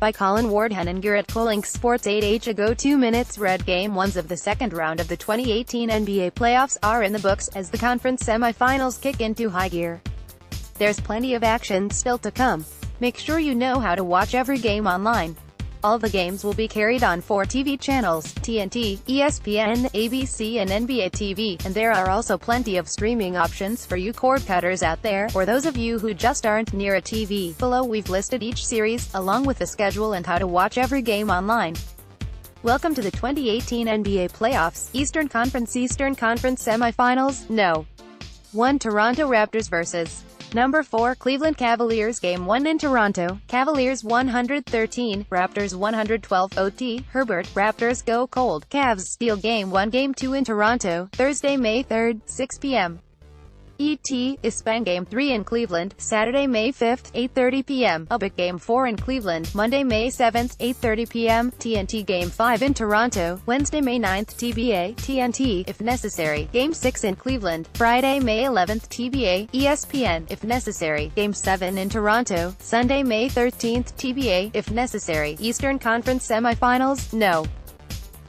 by Colin Ward Henninger at Colink Sports 8H ago 2 minutes Red Game 1s of the second round of the 2018 NBA playoffs are in the books, as the conference semifinals kick into high gear. There's plenty of action still to come. Make sure you know how to watch every game online. All the games will be carried on four TV channels, TNT, ESPN, ABC and NBA TV, and there are also plenty of streaming options for you cord cutters out there, or those of you who just aren't near a TV. Below we've listed each series, along with the schedule and how to watch every game online. Welcome to the 2018 NBA Playoffs, Eastern Conference Eastern Conference Semifinals, no. 1 Toronto Raptors vs. Number 4 Cleveland Cavaliers Game 1 in Toronto, Cavaliers 113, Raptors 112 OT, Herbert, Raptors go cold, Cavs steal Game 1 Game 2 in Toronto, Thursday May 3, 6 p.m. ET, ESPN Game 3 in Cleveland, Saturday, May 5th, 8.30 p.m. ABC Game 4 in Cleveland, Monday, May 7th, 8.30 p.m. TNT Game 5 in Toronto, Wednesday, May 9th, TBA, TNT, if necessary. Game 6 in Cleveland, Friday, May 11th, TBA, ESPN, if necessary. Game 7 in Toronto, Sunday, May 13th, TBA, if necessary. Eastern Conference Semifinals, no.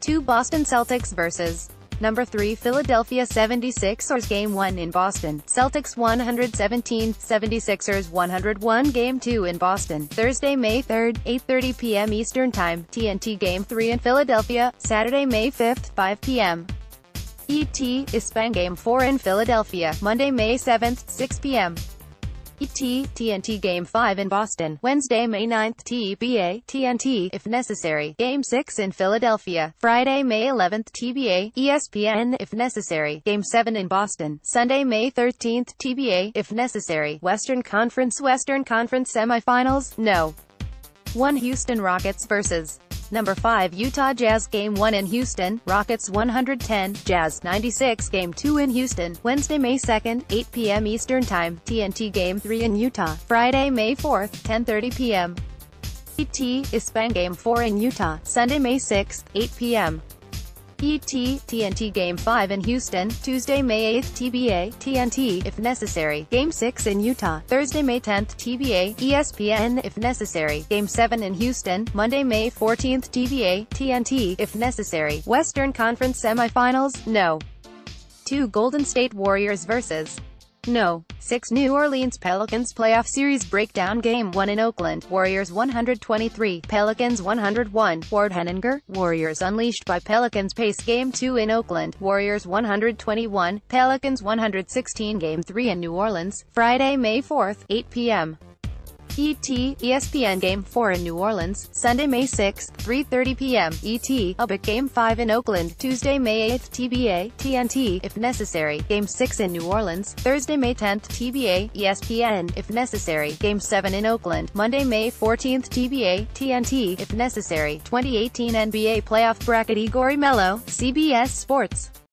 2 Boston Celtics vs. Number 3 Philadelphia 76ers Game 1 in Boston, Celtics 117, 76ers 101 Game 2 in Boston, Thursday, May 3, 8.30 p.m. Eastern Time, TNT Game 3 in Philadelphia, Saturday, May 5, 5 p.m. ET, ESPN Game 4 in Philadelphia, Monday, May 7, 6 p.m. ET, TNT Game 5 in Boston, Wednesday, May 9th, TBA, TNT, if necessary, Game 6 in Philadelphia, Friday, May 11th, TBA, ESPN, if necessary, Game 7 in Boston, Sunday, May 13th, TBA, if necessary, Western Conference Western Conference Semifinals, no. 1 Houston Rockets vs. Number 5 Utah Jazz Game 1 in Houston, Rockets 110, Jazz 96 Game 2 in Houston, Wednesday, May 2nd, 8 p.m. Eastern Time, TNT Game 3 in Utah, Friday, May 4th, 10.30 p.m. ET, ESPN Game 4 in Utah, Sunday, May 6th, 8 p.m. ET, TNT Game 5 in Houston, Tuesday, May 8th TBA, TNT, if necessary, Game 6 in Utah, Thursday, May 10th TBA, ESPN, if necessary, Game 7 in Houston, Monday, May 14th TBA, TNT, if necessary, Western Conference Semifinals, no. 2 Golden State Warriors vs. No. 6 New Orleans Pelicans Playoff Series Breakdown Game 1 in Oakland, Warriors 123, Pelicans 101, Ward Henninger, Warriors unleashed by Pelicans Pace Game 2 in Oakland, Warriors 121, Pelicans 116 Game 3 in New Orleans, Friday, May 4th, 8 p.m. ET, ESPN Game 4 in New Orleans, Sunday, May 6, 3.30 p.m. ET, ABC Game 5 in Oakland, Tuesday, May 8, TBA, TNT, if necessary, Game 6 in New Orleans, Thursday, May 10, TBA, ESPN, if necessary, Game 7 in Oakland, Monday, May 14, TBA, TNT, if necessary, 2018 NBA Playoff Bracket Igor Mello, CBS Sports.